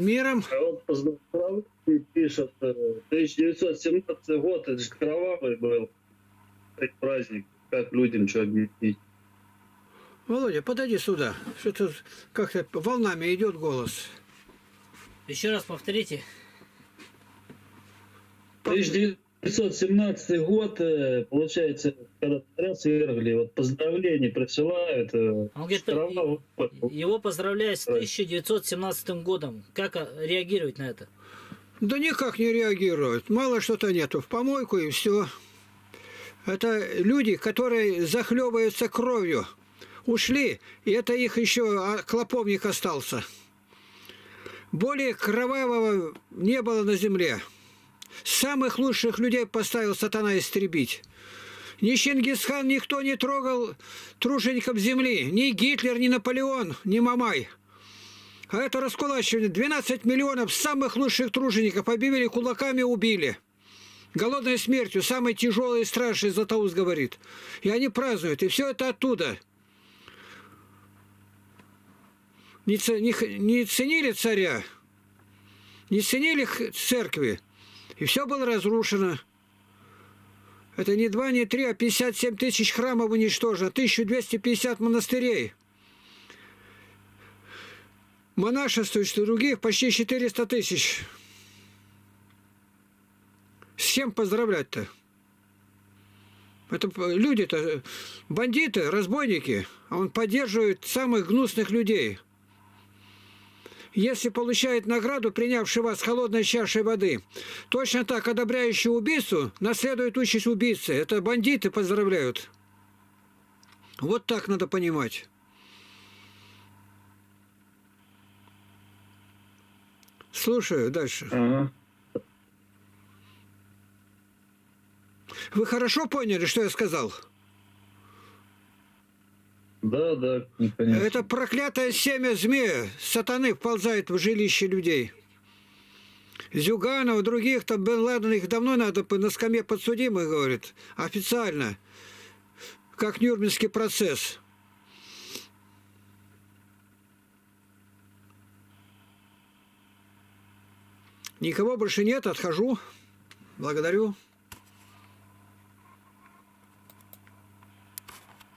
миром. А вот поздравляю, пишет, э, 1917 год, это же кровавый был этот праздник. Как людям что объяснить? Володя, подойди сюда. Что-то как-то волнами идет голос. Еще раз повторите. 1917 год, э, получается, когда царя свергли, вот поздравления присылают. э, Он говорит, год. его поздравляют с 1917 годом. Как а, реагировать на это? Да никак не реагируют. Мало что-то нету. В помойку и все. Это люди, которые захлебываются кровью. Ушли, и это их еще а, клоповник остался. Более кровавого не было на земле. Самых лучших людей поставил сатана истребить. Ни Чингисхан никто не трогал тружеников земли. Ни Гитлер, ни Наполеон, ни Мамай. А это раскулачивание. 12 миллионов самых лучших тружеников объявили кулаками, убили. Голодной смертью, самый тяжелый и страшный, Златоуст говорит. И они празднуют. И все это оттуда. Не, ценили царя, не ценили церкви. И все было разрушено. Это не два, не три, а 57 тысяч храмов уничтожено, 1250 монастырей. Монашествующих других почти 400 тысяч. С чем поздравлять-то? Это люди-то, бандиты, разбойники, а он поддерживает самых гнусных людей. Если получает награду, принявший вас холодной чашей воды, точно так одобряющий убийцу наследует участь убийцы. Это бандиты поздравляют. Вот так надо понимать. Слушаю дальше. Ага. Вы хорошо поняли, что я сказал? Да, да, конечно. Это проклятое семя змея, сатаны, вползает в жилище людей. Зюганов, других, там, Бен Ладен, их давно надо на скамье подсудимых, говорит, официально, как Нюрнбергский процесс. Никого больше нет, отхожу. Благодарю.